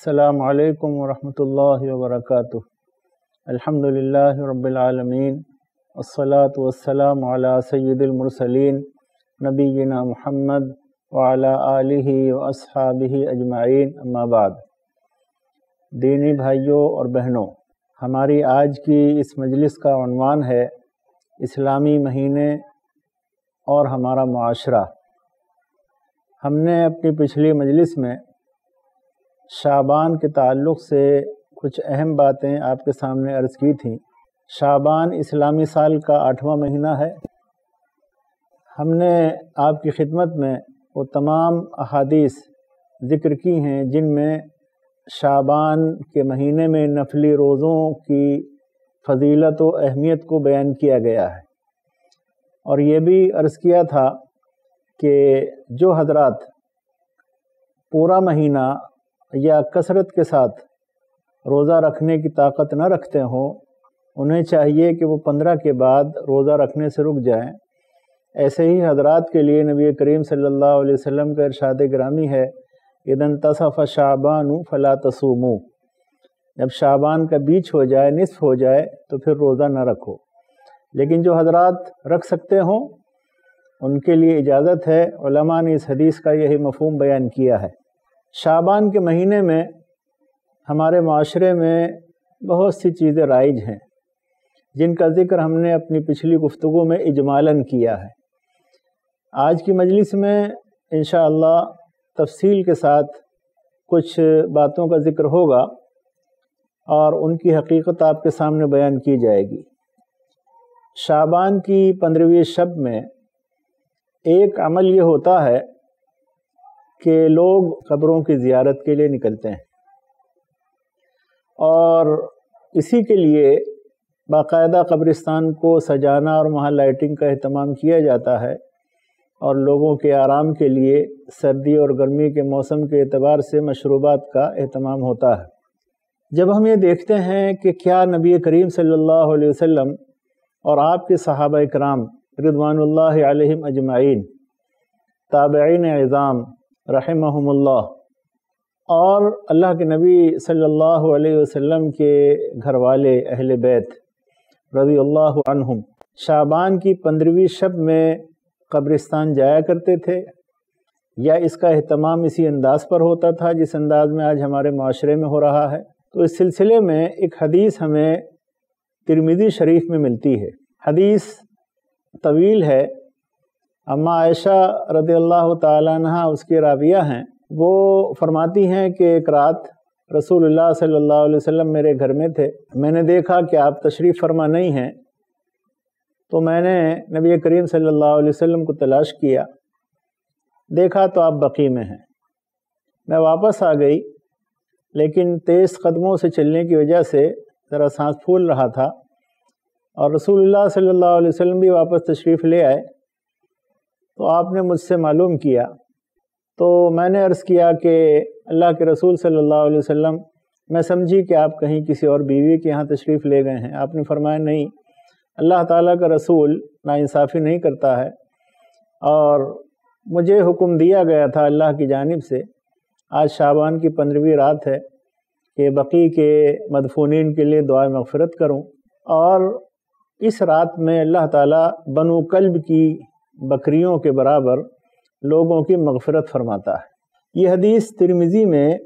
असलकम वरहमल वबरक अल्हम्दुलिल्लाह रब्बिल आलमीन अस्सलातु वस्सलाम अला सय्यिदिल नबीना मुहम्मद वाला आलिहि व अस्हाबिहि अजमाइन अम्मा बाद दीनी भाइयों और बहनों, हमारी आज की इस मजलिस का unवान है इस्लामी महीने और हमारा माशरा। हमने अपनी पिछली मजलिस में शाबान के ताल्लुक़ से कुछ अहम बातें आपके सामने अर्ज़ की थी। शाबान इस्लामी साल का आठवां महीना है। हमने आपकी खिदमत में वो तमाम अहादीस ज़िक्र की हैं, जिनमें शाबान के महीने में नफली रोज़ों की फजीलत व अहमियत को बयान किया गया है। और ये भी अर्ज़ किया था कि जो हज़रत पूरा महीना या कसरत के साथ रोज़ा रखने की ताकत न रखते हों, उन्हें चाहिए कि वो पंद्रह के बाद रोज़ा रखने से रुक जाएँ। ऐसे ही हजरात के लिए नबी करीम सल्लल्लाहु अलैहि वसल्लम का इरशाद ग्रामी है, इदन तसफ़ शाबान फ़ला तसूमू। जब शाबान का बीच हो जाए, निसफ हो जाए तो फिर रोज़ा न रखो। लेकिन जो हजरात रख सकते हों, उनके लिए इजाज़त है। ने इस हदीस का यही मफहम बयान किया है। शाबान के महीने में हमारे माशरे में बहुत सी चीज़ें राइज हैं, जिनका ज़िक्र हमने अपनी पिछली गुफ्तु में इजमालन किया है। आज की मजलिस में इन तफसील के साथ कुछ बातों का ज़िक्र होगा और उनकी हकीकत आपके सामने बयान की जाएगी। शाबान की पंद्रहवीं शब में एक अमल ये होता है कि लोग कब्रों की ज़ियारत के लिए निकलते हैं। और इसी के लिए बाकायदा कब्रिस्तान को सजाना और वहाँ लाइटिंग का अहतमाम किया जाता है और लोगों के आराम के लिए सर्दी और गर्मी के मौसम के अतबार से मशरूबात का अहतमाम होता है। जब हम ये देखते हैं कि क्या नबी करीम सल्लल्लाहु अलैहि वसल्लम और आपके सहाबा कराम रिदवानुल्लाह अजमाइन ताबीन एज़ाम रहमहुल्ला और अल्लाह के नबी सल्लल्लाहु अलैहि वसल्लम के घर वाले अहल बैत रज़ी अल्लाह शाबान की पंद्रहवीं शब में कब्रिस्तान जाया करते थे, या इसका अहतमाम इसी अंदाज पर होता था जिस अंदाज में आज हमारे माशरे में हो रहा है। तो इस सिलसिले में एक हदीस हमें तिरमिदी शरीफ में मिलती है। हदीस तवील है अम्मा आयशा रदी अल्लाह तहा उसकी राबिया हैं, वो फरमाती हैं कि एक रात रसूलुल्लाह सल्लल्लाहु अलैहि वसल्लम मेरे घर में थे। मैंने देखा कि आप तशरीफ़ फरमा नहीं हैं। तो मैंने नबी करीम सल्लल्लाहु अलैहि वसल्लम को तलाश किया। देखा तो आप बकी में हैं। मैं वापस आ गई, लेकिन तेज़ कदमों से चलने की वजह से ज़रा सांस फूल रहा था और रसूलुल्लाह अलैहि वसल्लम भी वापस तशरीफ़ ले आए। तो आपने मुझसे मालूम किया। तो मैंने अर्ज़ किया कि अल्लाह के रसूल सल्लल्लाहु अलैहि वसल्लम, मैं समझी कि आप कहीं किसी और बीवी के यहाँ तशरीफ़ ले गए हैं। आपने फरमाया, नहीं, अल्लाह ताला का रसूल नाइंसाफ़ी नहीं करता है। और मुझे हुक्म दिया गया था अल्लाह की जानब से, आज शाबान की पंद्रहवीं रात है कि बकी के मदफून के लिए दुआ मगफ़रत करूँ। और इस रात में अल्लाह ताला बनु कल्ब की बकरियों के बराबर लोगों की मगफरत फरमाता है। ये हदीस तिरमिज़ी में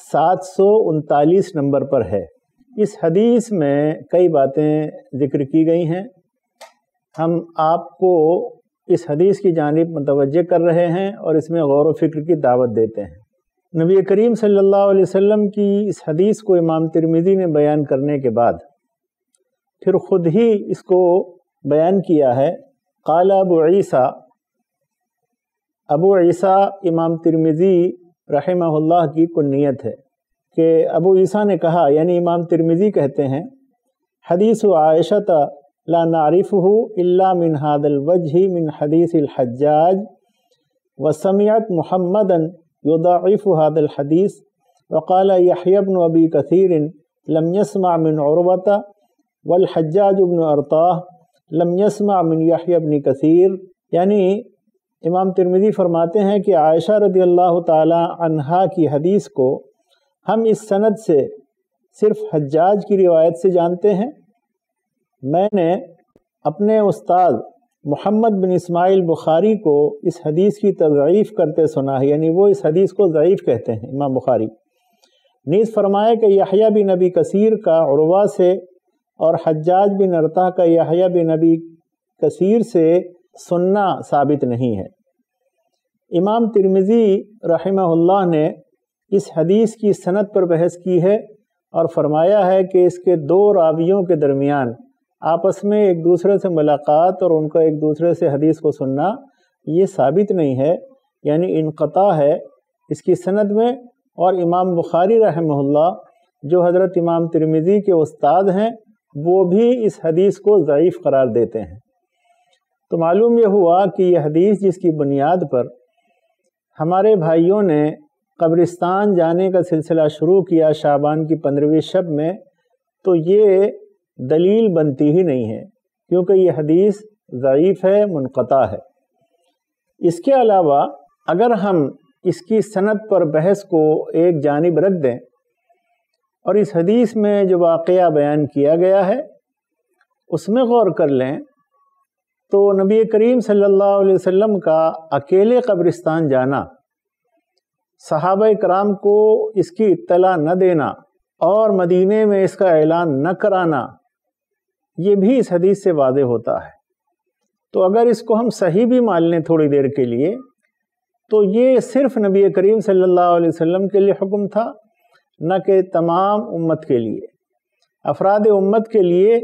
सात सौ उनतालीस नंबर पर है। इस हदीस में कई बातें ज़िक्र की गई हैं। हम आपको इस हदीस की जानब मतवज़ कर रहे हैं और इसमें गौर फ़िक्र की दावत देते हैं। नबी करीम सल्लल्लाहु अलैहि वसल्लम की इस हदीस को इमाम तिरमिज़ी ने बयान करने के बाद फिर ख़ुद ही इसको बयान किया है काला अबू ईसा अबू ईसा इमाम तिरमिज़ी रहमहुल्लाह की कुन्नीत है कि अबू ईसा ने कहा यानी इमाम तिरमिज़ी कहते हैं हदीस आयशत ला नारिफ़ु इल्ला मिन हादल वजही मिन हदीस हज्जाज वसमियत महमदन युदाइफ़ हादल हदीस वक़ाल यहयबन अबी कसीर लम यसमा मिन उर्वता वल हज्जाज अरताह लम यसमा मिन कसीर। यानी इमाम तिरमिज़ी फरमाते हैं कि आयशा रदी अल्लाह तहा की हदीस को हम इस सनद से सिर्फ़ हज्जाज की रिवायत से जानते हैं। मैंने अपने उस्ताद मोहम्मद बिन इस्माइल बुखारी को इस हदीस की तज़ीफ़ करते सुना है, यानी वो इस हदीस को ज़यीफ़ कहते हैं, इमाम बुखारी। नीज़ फरमाए कि यहया बिन नबी कसीर का उर्वा से और हज्जाज बिन अरता का यहया बिन नबी कसीर से सुनना साबित नहीं है। इमाम तिरमिज़ी रहमहुल्लाह ने इस हदीस की सनत पर बहस की है और फरमाया है कि इसके दो रावियों के दरमियान आपस में एक दूसरे से मुलाकात और उनका एक दूसरे से हदीस को सुनना, ये साबित नहीं है। यानी इनकता है इसकी सनद में और इमाम बुखारी रहमहुल्लाह, जो हज़रत इमाम तिरमिज़ी के उस्ताद हैं वो भी इस हदीस को ज़यीफ़ करार देते हैं। तो मालूम यह हुआ कि यह हदीस जिसकी बुनियाद पर हमारे भाइयों ने कब्रिस्तान जाने का सिलसिला शुरू किया शाबान की पंद्रहवीं शब में तो ये दलील बनती ही नहीं है, क्योंकि ये हदीस ज़यीफ़ है मुनक़ा है। इसके अलावा अगर हम इसकी सनत पर बहस को एक जानब रख दें और इस हदीस में जो वाक़ बयान किया गया है, उसमें गौर कर लें तो नबी करीम सल्लल्लाहु अलैहि वसल्लम का अकेले कब्रिस्तान जाना, सहाब कराम को इसकी इत्तला न देना और मदीने में इसका ऐलान न कराना, ये भी इस हदीस से वादे होता है। तो अगर इसको हम सही भी मान लें थोड़ी देर के लिए तो ये सिर्फ़ नबी करीम सल्लल्लाहु अलैहि वसल्लम के लिए हुक्म था न कि तमाम उम्मत के लिए। अफराद उम्मत के लिए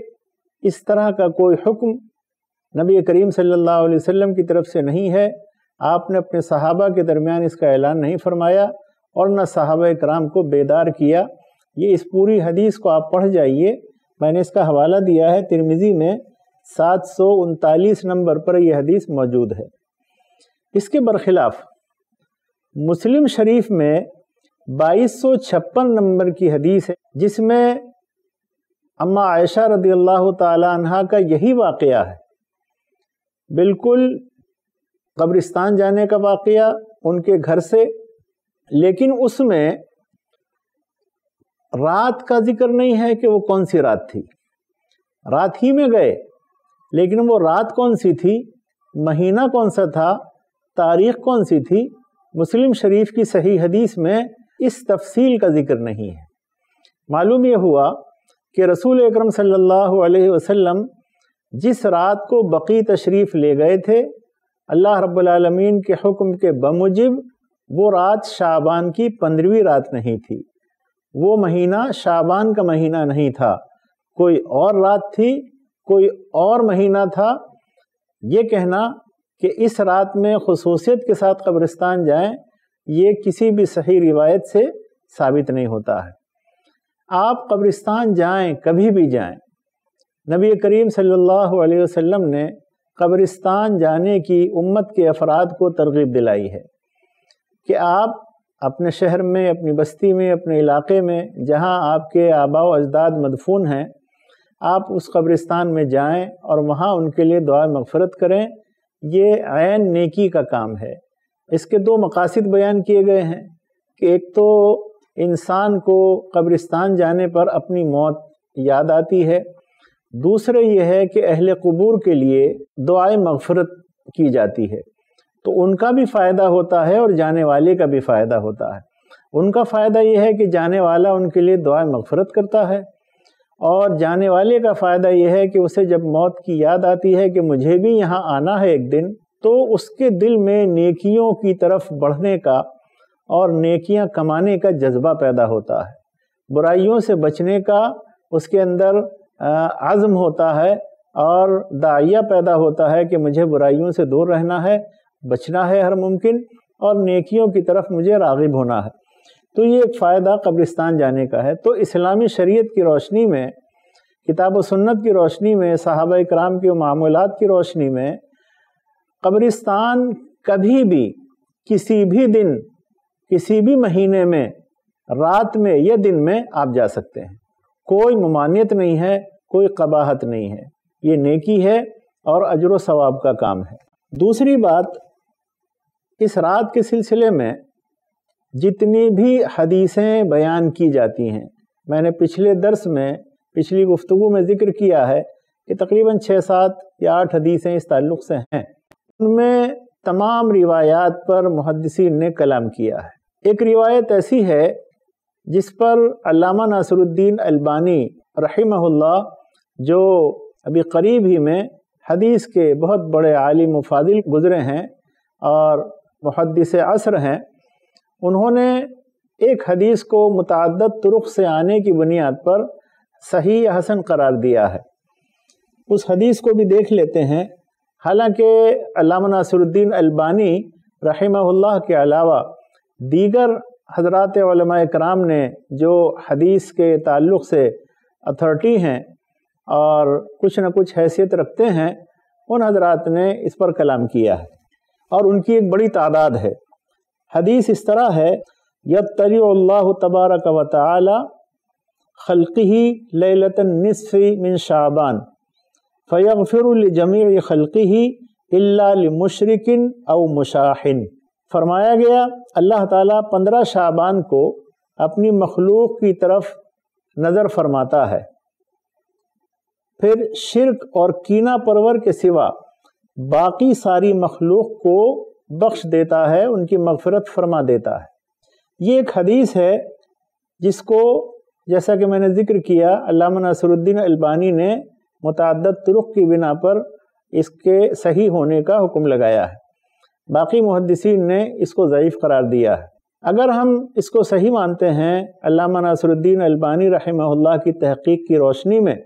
इस तरह का कोई हुक्म नबी करीम सल्लल्लाहु अलैहि वसल्लम की तरफ़ से नहीं है। आपने अपने सहाबा के दरमियान इसका ऐलान नहीं फरमाया और न सहाबा कराम को बेदार किया। ये इस पूरी हदीस को आप पढ़ जाइए। मैंने इसका हवाला दिया है तिरमिज़ी में, सात सौ उनतालीस नंबर पर यह हदीस मौजूद है। इसके बरखिलाफ़ मुस्लिम शरीफ में बाईस नंबर की हदीस है, जिसमें अम्मा आयशा रदी अल्लाह तहा का यही वाक़ है। बिल्कुल कब्रिस्तान जाने का वाक़ उनके घर से, लेकिन उसमें रात का ज़िक्र नहीं है कि वो कौन सी रात थी। रात ही में गए, लेकिन वो रात कौन सी थी, महीना कौन सा था, तारीख कौन सी थी, मुस्लिम शरीफ की सही हदीस में इस तफसील का ज़िक्र नहीं है। मालूम यह हुआ कि रसूल अकरम वसल्लम जिस रात को बकी तशरीफ़ ले गए थे, अल्लाह रब्बुल आलमीन के हुक्म के बमुजिब वो रात शाबान की पंद्रहवीं रात नहीं थी। वो महीना शाबान का महीना नहीं था। कोई और रात थी, कोई और महीना था। ये कहना कि इस रात में खसूसियत के साथ कब्रिस्तान जाएँ ये किसी भी सही रिवायत से साबित नहीं होता है। आप कब्रिस्तान जाएँ, कभी भी जाएँ। नबी करीम सल्लल्लाहु अलैहि वसल्लम ने कब्रिस्तान जाने की उम्मत के अफराद को तरगीब दिलाई है कि आप अपने शहर में, अपनी बस्ती में, अपने इलाके में, जहाँ आपके आबा अजदाद मदफून हैं, आप उस कब्रिस्तान में जाएँ और वहाँ उनके लिए दुआ मगफ़रत करें। ये आन नेकी का काम है। इसके दो मकासद बयान किए गए हैं कि एक तो इंसान को कब्रिस्तान जाने पर अपनी मौत याद आती है, दूसरे ये है कि अहल कबूर के लिए दुआए मगफ़रत की जाती है। तो उनका भी फ़ायदा होता है और जाने वाले का भी फ़ायदा होता है। उनका फ़ायदा यह है कि जाने वाला उनके लिए दुआ मगफ़रत करता है और जाने वाले का फ़ायदा यह है कि उसे जब मौत की याद आती है कि मुझे भी यहाँ आना है एक दिन तो उसके दिल में नेकियों की तरफ़ बढ़ने का और नेकियाँ कमाने का जज्बा पैदा होता है। बुराइयों से बचने का उसके अंदर आज़म होता है और दाइया पैदा होता है कि मुझे बुराइयों से दूर रहना है, बचना है हर मुमकिन और नेकियों की तरफ़ मुझे रागिब होना है। तो ये एक फ़ायदा कब्रिस्तान जाने का है। तो इस्लामी शरीयत की रोशनी में किताब सुन्नत की रोशनी में साहब कराम के मामूलत की रोशनी में कब्रिस्तान कभी भी, किसी भी दिन, किसी भी महीने में, रात में या दिन में आप जा सकते हैं। कोई ममानियत नहीं है, कोई कबाहत नहीं है। ये नेकी है और अजर सवाब का काम है। दूसरी बात, इस रात के सिलसिले में जितनी भी हदीसें बयान की जाती हैं, मैंने पिछले दर्स में, पिछली गुफ्तु में ज़िक्र किया है कि तकरीबन छः सात या आठ हदीसें इस ताल्लुक़ से हैं। उनमें तमाम रिवायात पर मुहदसिन ने कलाम किया है। एक रिवायत ऐसी है, जिस पर अल्लामा नासरुद्दीन अलबानी रहीमहुल्लाह, जो अभी करीब ही में हदीस के बहुत बड़े आलिम मुफादिल गुज़रे हैं और मुहदस असर हैं, उन्होंने एक हदीस को मुतद तुरुख से आने की बुनियाद पर सही हसन करार दिया है। उस हदीस को भी देख लेते हैं हालाँकि अल्लामा नासरुद्दीन अलबानी रहमहुल्लाह के अलावा दीगर हज़रत कराम ने जो हदीस के ताल्लुक़ से अथॉरिटी हैं और कुछ न कुछ हैसियत रखते हैं, उन हजरात ने इस पर कलाम किया है। और उनकी एक बड़ी तादाद है। हदीस इस तरह है यब तली तबारक व ताली खल्क़ी लतनसफ़ी मिन शाबान। फ़यफ़िरजमी खल्क़ी मशरकिन अव मुशाहिन फरमाया गया अल्लाह ताला पंद्रह शाबान को अपनी मखलूक की तरफ़ नज़र फरमाता है फिर शिरक और कीना परवर के सिवा बाकी सारी मखलूक को बख्श देता है उनकी मगफरत फरमा देता है ये एक हदीस है जिसको जैसा कि मैंने ज़िक्र किया अल्लामा नसरुद्दीन अलबानी ने मुतद तुरुक की बिना पर इसके सही होने का हुक्म लगाया है। बाकी मुहदसिन ने इसको ज़यीफ़ करार दिया है। अगर हम इसको सही मानते हैं, अल्लामा नसरुद्दीन अलबानी रहमहुल्लाह की तहकीक की रोशनी में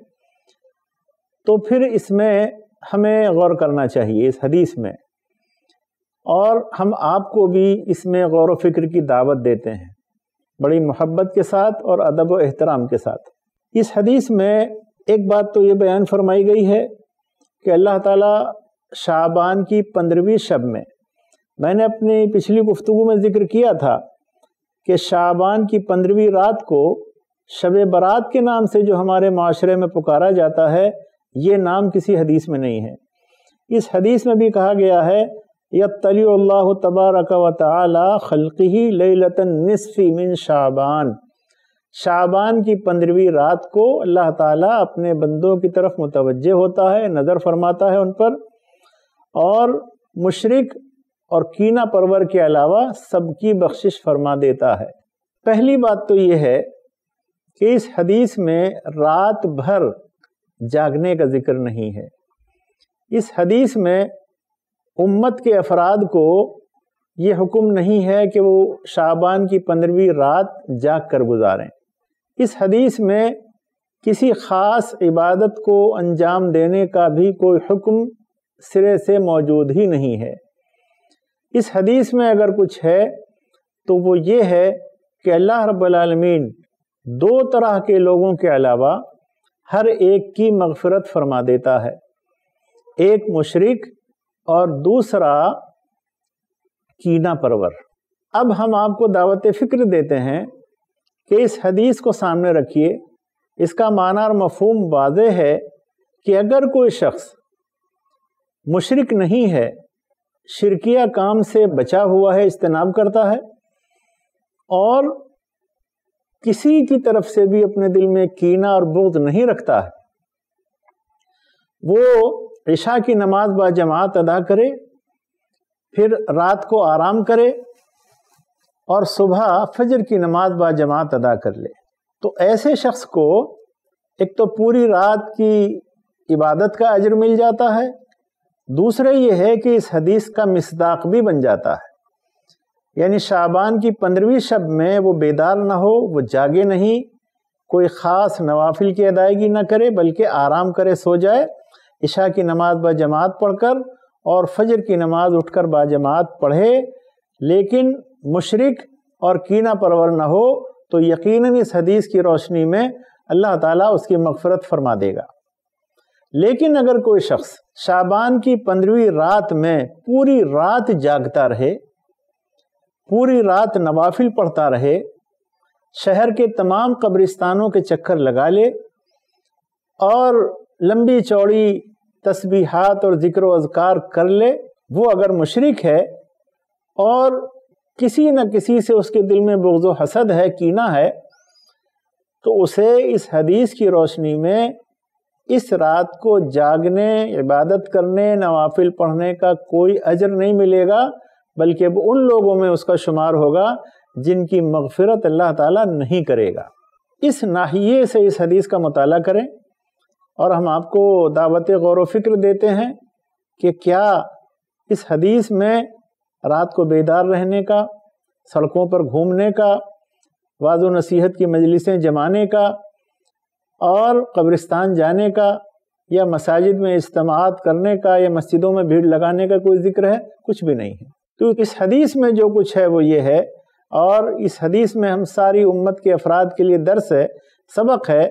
तो फिर इसमें हमें गौर करना चाहिए इस हदीस में। और हम आपको भी इसमें गौर व फ़िक्र की दावत देते हैं, बड़ी मोहब्बत के साथ और अदब व एहतराम के साथ। इस हदीस में एक बात तो ये बयान फरमाई गई है कि अल्लाह ताला शाबान की पंद्रहवीं शब में, मैंने अपनी पिछली गुफ्तु में ज़िक्र किया था कि शाबान की पंद्रहवीं रात को शब बारात के नाम से जो हमारे माशरे में पुकारा जाता है, ये नाम किसी हदीस में नहीं है। इस हदीस में भी कहा गया है यली तबारक व तल्क़ी लतन नसफ़ी मिन शाबान। शाबान की पंद्रहवीं रात को अल्लाह ताला अपने बंदों की तरफ़ मुतवजह होता है, नज़र फरमाता है उन पर। और मुशरक और कीना परवर के अलावा सबकी बख्शिश फरमा देता है। पहली बात तो ये है कि इस हदीस में रात भर जागने का ज़िक्र नहीं है। इस हदीस में उम्मत के अफराद को ये हुक्म नहीं है कि वो शाबान की पंद्रहवीं रात जाग कर गुजारें। इस हदीस में किसी ख़ास इबादत को अंजाम देने का भी कोई हुक्म सिरे से मौजूद ही नहीं है। इस हदीस में अगर कुछ है तो वो ये है कि अल्लाह रब्बुल दो तरह के लोगों के अलावा हर एक की मगफरत फरमा देता है। एक मुशरक और दूसरा कीना परवर अब हम आपको दावत फ़िक्र देते हैं कि इस हदीस को सामने रखिए। इसका माना और मफहम वाज है कि अगर कोई शख्स मुशरक नहीं है, शिरकिया काम से बचा हुआ है, इज्तनाब करता है, और किसी की तरफ़ से भी अपने दिल में कीना और बुग्ज नहीं रखता है, वो ईशा की नमाज़ बा जमात अदा करे, फिर रात को आराम करे और सुबह फजर की नमाज़ बा जमात अदा कर ले। तो ऐसे शख्स को एक तो पूरी रात की इबादत का अजर मिल जाता है। दूसरा ये है कि इस हदीस का मिसदाक भी बन जाता है। यानी शाबान की पंद्रहवीं शब में वो बेदार ना हो, वो जागे नहीं, कोई ख़ास नवाफिल की अदायगी ना करे, बल्कि आराम करे, सो जाए, इशा की नमाज़ ब जमात पढ़कर और फजर की नमाज़ उठकर बाजमात पढ़े। लेकिन मुशरक और कीना परवर न हो तो यकीनन इस हदीस की रोशनी में अल्लाह ताला उसकी मगफरत फरमा देगा। लेकिन अगर कोई शख्स शाबान की पंद्रहवीं रात में पूरी रात जागता रहे, पूरी रात नवाफिल पढ़ता रहे, शहर के तमाम कब्रिस्तानों के चक्कर लगा ले, और लंबी चौड़ी तस्बीहात और ज़िक्र अजकार कर ले, वो अगर मुशरक है, और किसी न किसी से उसके दिल में बुग्ज़ हसद है, कीना है तो उसे इस हदीस की रोशनी में इस रात को जागने, इबादत करने, नवाफिल पढ़ने का कोई अजर नहीं मिलेगा, बल्कि अब उन लोगों में उसका शुमार होगा जिनकी मगफरत अल्लाह ताला नहीं करेगा। इस नाहिए से इस हदीस का मताल करें और हम आपको दावत गौर फ़िक्र देते हैं कि क्या इस हदीस में रात को बेदार रहने का, सड़कों पर घूमने का, वाजो नसीहत की मजलिसें जमाने का और कब्रिस्तान जाने का या मसाजिद में इज्तमात करने का या मस्जिदों में भीड़ लगाने का कोई ज़िक्र है? कुछ भी नहीं है। तो इस हदीस में जो कुछ है वो ये है और इस हदीस में हम सारी उम्मत के अफराद के लिए दर्स है, सबक है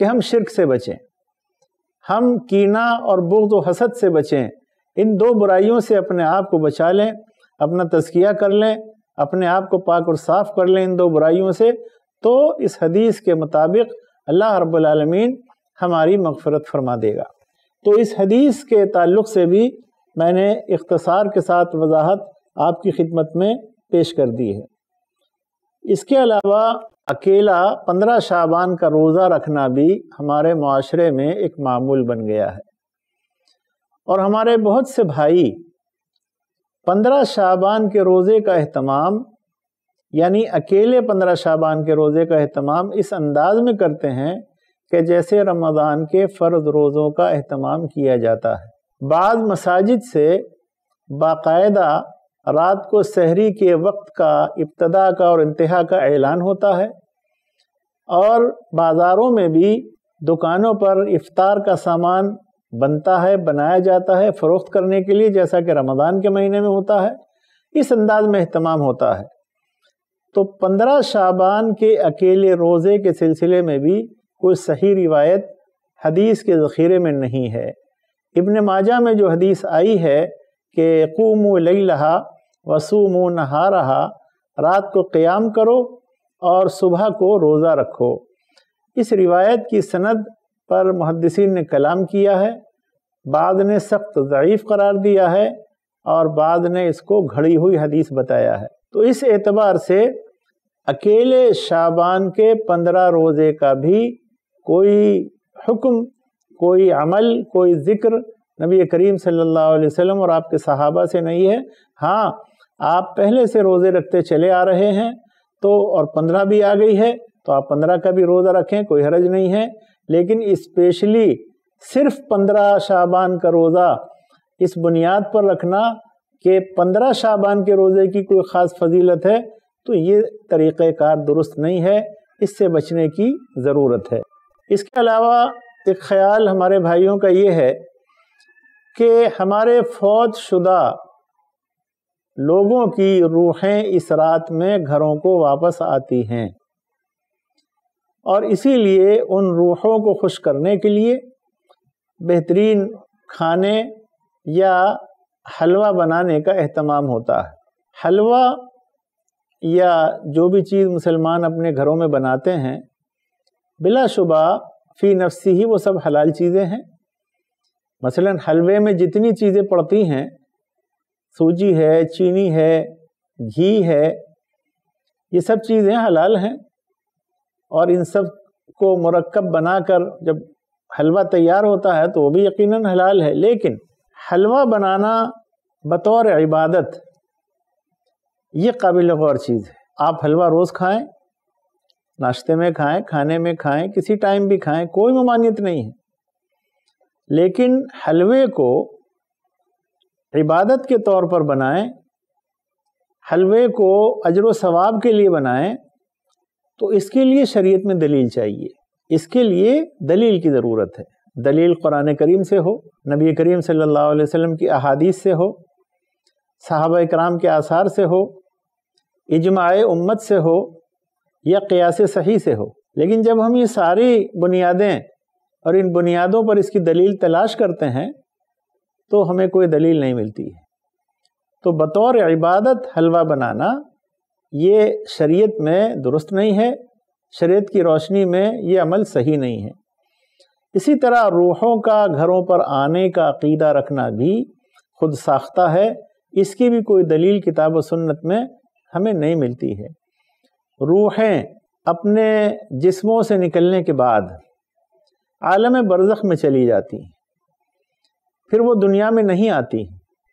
कि हम शिरक से बचें। हम कीना और बुग्ज व हसद से बचें। इन दो बुराइयों से अपने आप को बचा लें अपना तस्किया कर लें, अपने आप को पाक और साफ़ कर लें इन दो बुराइयों से तो इस हदीस के मुताबिक अल्लाह रब्बुल हमारी मगफरत फरमा देगा। तो इस हदीस के ताल्लुक़ से भी मैंने इख्तसार के साथ वजाहत आपकी खिदमत में पेश कर दी है। इसके अलावा अकेला पंद्रह शाबान का रोज़ा रखना भी हमारे माशरे में एक मामूल बन गया है। और हमारे बहुत से भाई पंद्रह शाबान के रोज़े का अहतमाम यानी अकेले पंद्रह शाबान के रोज़े का अहतमाम इस अंदाज में करते हैं कि जैसे रमज़ान के फ़र्ज़ रोज़ों का अहतमाम किया जाता है। बाद मसाजिद से बाकायदा रात को सहरी के वक्त का, इब्तदा का और इंतहा का ऐलान होता है और बाज़ारों में भी दुकानों पर इफ्तार का सामान बनता है, बनाया जाता है, फ़रोख्त करने के लिए, जैसा कि रमज़ान के महीने में होता है, इस अंदाज में अहतमाम होता है। तो पंद्रह शाबान के अकेले रोज़े के सिलसिले में भी कोई सही रिवायत हदीस के ज़ख़ीरे में नहीं है। इब्न माजा में जो हदीस आई है कि कूम लहा वसूम नहा रहा रात को क़याम करो और सुबह को रोज़ा रखो। इस रिवायत की सनद पर मुहदसिन ने कलाम किया है, बाद ने सख्त ज़यीफ़ करार दिया है और बाद ने इसको घड़ी हुई हदीस बताया है। तो इस एतबार से अकेले शाबान के पंद्रह रोज़े का भी कोई हुक्म, कोई अमल, कोई ज़िक्र नबी करीम सल्लल्लाहु अलैहि वसल्लम और आपके सहाबा से नहीं है। हाँ आप पहले से रोज़े रखते चले आ रहे हैं तो और पंद्रह भी आ गई है तो आप पंद्रह का भी रोज़ा रखें, कोई हरज नहीं है। लेकिन स्पेशली सिर्फ़ पंद्रह शाबान का रोज़ा इस बुनियाद पर रखना कि पंद्रह शाबान के रोज़े की कोई ख़ास फजीलत है तो ये तरीक़ार दुरुस्त नहीं है, इससे बचने की ज़रूरत है। इसके अलावा एक ख्याल हमारे भाइयों का ये है कि हमारे फौज शुदा लोगों की रूहें इस रात में घरों को वापस आती हैं। और इसीलिए उन रूहों को खुश करने के लिए बेहतरीन खाने या हलवा बनाने का अहतमाम होता है। हलवा या जो भी चीज़ मुसलमान अपने घरों में बनाते हैं बिलाशुबा फ़ी नफसी ही वो सब हलाल चीज़ें हैं। मसलन हलवे में जितनी चीज़ें पड़ती हैं, सूजी है, चीनी है, घी है, ये सब चीज़ें हलाल हैं। और इन सबको मरकब बनाकर जब हलवा तैयार होता है तो वो भी यकीनन हलाल है। लेकिन हलवा बनाना बतौर इबादत, ये काबिल गौर चीज़ है। आप हलवा रोज़ खाएँ, नाश्ते में खाएँ, खाने में खाएँ, किसी टाइम भी खाएँ, कोई ममानियत नहीं है। लेकिन हलवे को इबादत के तौर पर बनाएँ, हलवे को अजर सवाब के लिए बनाएँ तो इसके लिए शरीयत में दलील चाहिए। इसके लिए दलील की ज़रूरत है। दलील कुरान करीम से हो, नबी करीम सल्लल्लाहु अलैहि वसल्लम की अहादीस से हो, साहब कराम के आसार से हो इजमाय उम्मत से हो, या क़यास सही से हो। लेकिन जब हम ये सारी बुनियादें और इन बुनियादों पर इसकी दलील तलाश करते हैं तो हमें कोई दलील नहीं मिलती है। तो बतौर इबादत हलवा बनाना ये शरीयत में दुरुस्त नहीं है, शरीयत की रोशनी में ये अमल सही नहीं है। इसी तरह रूहों का घरों पर आने का अकीदा रखना भी खुद साख्ता है। इसकी भी कोई दलील किताब सुन्नत में हमें नहीं मिलती है। रूहें अपने जिस्मों से निकलने के बाद आलम बरज़ख में चली जाती हैं। फिर वो दुनिया में नहीं आती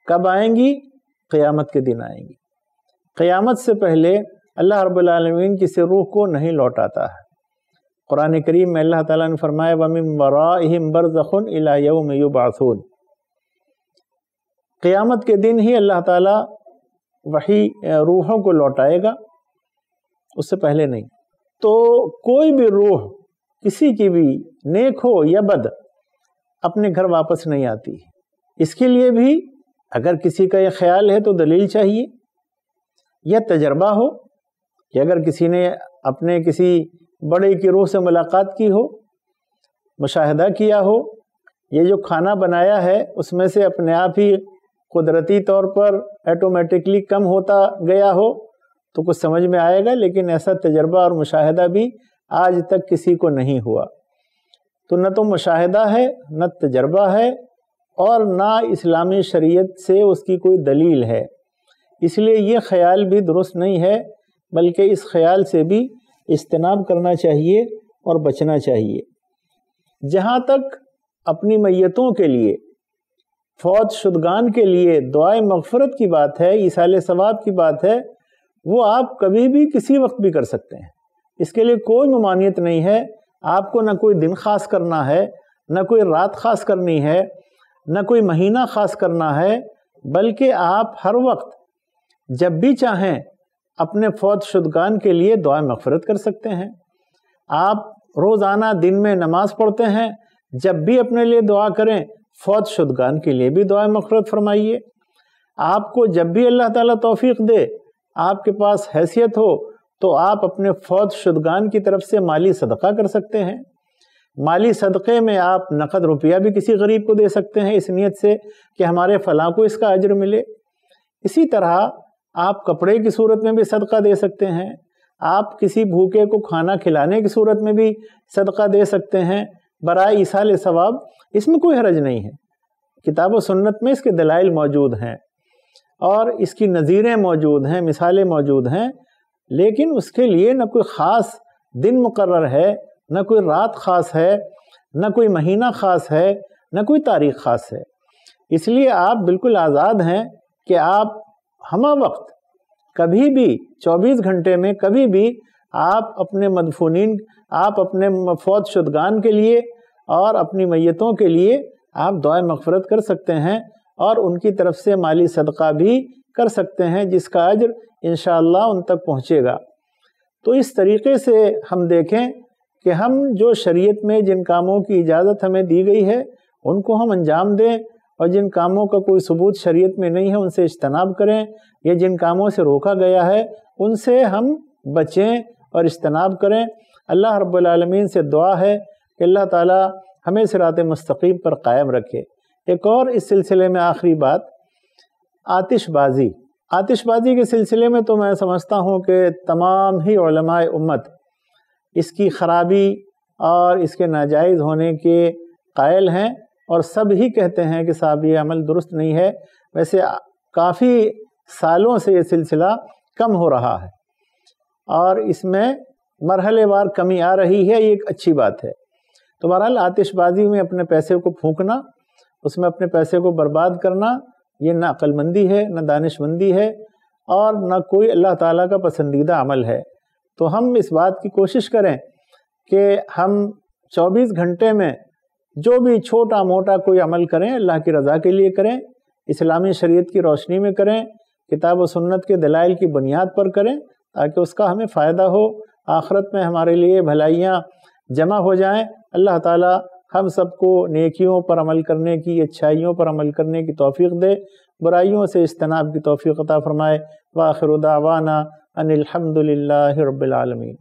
कब आएँगी? क़यामत के दिन आएँगी। क़यामत से पहले अल्लाह रबालमीन किसी रूह को नहीं लौटाता है। कुरान करीम में अल्लाह ताला ने फरमाया, वमिन वराइहिम बरज़खुन इला यौम युबअसून। क़यामत के दिन ही अल्लाह ताला वही रूहों को लौटाएगा, उससे पहले नहीं। तो कोई भी रूह किसी की भी, नेक हो या बद, अपने घर वापस नहीं आती। इसके लिए भी अगर किसी का यह ख्याल है तो दलील चाहिए। या तजर्बा हो कि अगर किसी ने अपने किसी बड़े की रूह से मुलाकात की हो, मुशाहिदा किया हो, ये जो खाना बनाया है उसमें से अपने आप ही कुदरती तौर पर ऐटोमेटिकली कम होता गया हो तो कुछ समझ में आएगा, लेकिन ऐसा तजर्बा और मुशाहिदा भी आज तक किसी को नहीं हुआ। तो न तो मुशाहिदा है, न तजर्बा है और ना इस्लामी शरीयत से उसकी कोई दलील है। इसलिए ये ख्याल भी दुरुस्त नहीं है, बल्कि इस ख्याल से भी इज्तनाब करना चाहिए और बचना चाहिए। जहाँ तक अपनी मैयतों के लिए, फौज शुदगान के लिए दुआए मगफरत की बात है ईसाल सवाब की बात है, वो आप कभी भी किसी वक्त भी कर सकते हैं। इसके लिए कोई ममानियत नहीं है, आपको ना कोई दिन ख़ास करना है, न कोई रात ख़ास करनी है, न कोई महीना ख़ास करना है, बल्कि आप हर वक्त जब भी चाहें, अपने फौत शुदगान के लिए दुआ मगफरत कर सकते हैं। आप रोज़ाना दिन में नमाज़ पढ़ते हैं, जब भी अपने लिए दुआ करें, फौज शुदगान के लिए भी दुआ मगफरत फरमाइए। आपको जब भी अल्लाह ताला तौफीक दे, आपके पास हैसियत हो तो आप अपने फौत शुदगान की तरफ़ से माली सदका कर सकते हैं। माली सदक़े में आप नकद रुपया भी किसी गरीब को दे सकते हैं, इस नीयत से कि हमारे फलां को इसका अजर मिले। इसी तरह आप कपड़े की सूरत में भी सदका दे सकते हैं। आप किसी भूखे को खाना खिलाने की सूरत में भी सदका दे सकते हैं। बरए ईसाल सवाब, इसमें कोई हरज नहीं है। किताब सुन्नत में इसके दलाइल मौजूद हैं और इसकी नज़ीरें मौजूद हैं, मिसालें मौजूद हैं, लेकिन उसके लिए न कोई ख़ास दिन मुकर है, न कोई रात ख़ास है, न कोई महीना ख़ास है, न कोई तारीख़ ख़ास है। इसलिए आप बिल्कुल आज़ाद हैं कि आप हम वक्त। कभी भी 24 घंटे में कभी भी आप अपने मदफूनिन, आप अपने फौज शुदगान के लिए और अपनी मैतों के लिए आप दुआ मगफरत कर सकते हैं और उनकी तरफ़ से माली सदका भी कर सकते हैं, जिसका अजर इन उन तक पहुँचेगा। तो इस तरीके से हम देखें कि हम जो शरीयत में जिन कामों की इजाज़त हमें दी गई है, उनको हम अंजाम दें और जिन कामों का कोई सबूत शरीयत में नहीं है, उनसे इज्तनाब करें। या जिन कामों से रोका गया है, उनसे हम बचें और इज्तनाब करें। अल्लाह रब्बुल से दुआ है कि अल्लाह ताला हमें सिरात मुस्तकीम पर कायम रखे। एक और इस सिलसिले में आखिरी बात, आतिशबाजी। आतिशबाजी के सिलसिले में तो मैं समझता हूँ कि तमाम ही उम्मत इसकी ख़राबी और इसके नाजायज़ होने के कायल हैं। और सब ही कहते हैं कि साहब, ये अमल दुरुस्त नहीं है। वैसे काफ़ी सालों से ये सिलसिला कम हो रहा है। और इसमें मरहलेवार कमी आ रही है, ये एक अच्छी बात है। तो बहरहाल, आतिशबाजी में अपने पैसे को फूकना, उसमें अपने पैसे को बर्बाद करना, ये ना अक्लमंदी है, ना दानिशमंदी है, और न कोई अल्लाह ताला का पसंदीदा अमल है। तो हम इस बात की कोशिश करें कि हम 24 घंटे में जो भी छोटा मोटा कोई अमल करें, अल्लाह की रज़ा के लिए करें, इस्लामी शरीयत की रोशनी में करें, किताब व सुन्नत के दलाइल की बुनियाद पर करें, ताकि उसका हमें फ़ायदा हो, आखरत में हमारे लिए भलाइयाँ जमा हो जाएँ। अल्लाह ताला हम सबको नेकियों पर अमल करने की, अच्छाइयों पर अमल करने की तौफीक दे। बुराइयों से इज्तनाब की तोफ़ी अता फ़रमाए। वाखिर दावाना अनिलहमदिल्ला रबालमीन